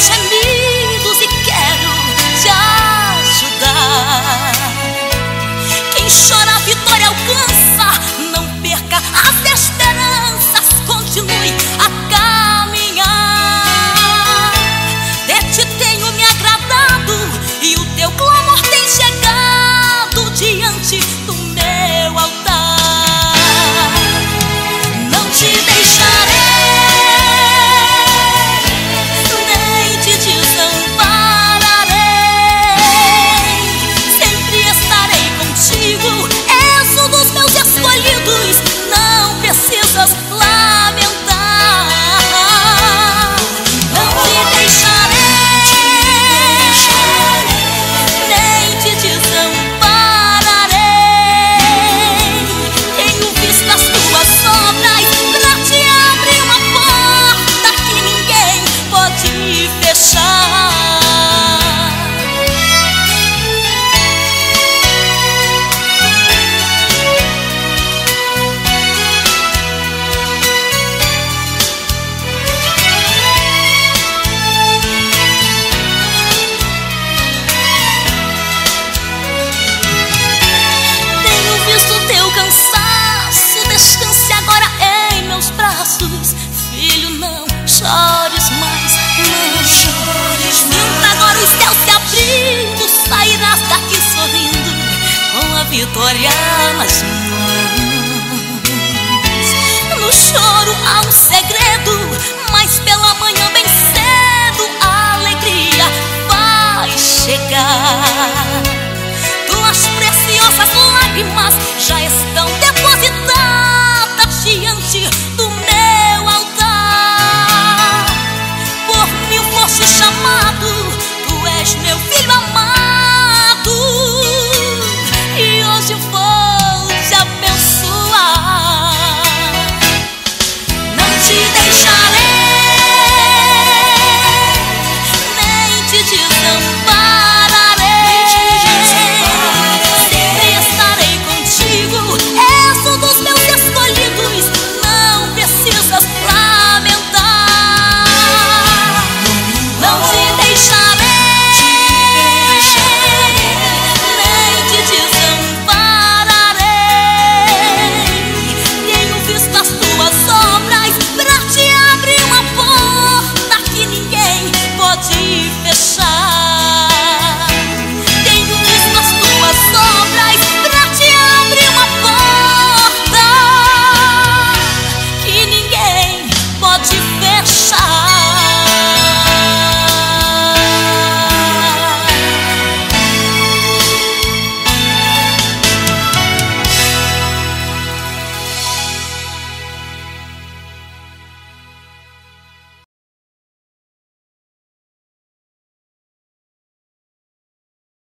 to me. vitória nas mãos. No choro ao céu.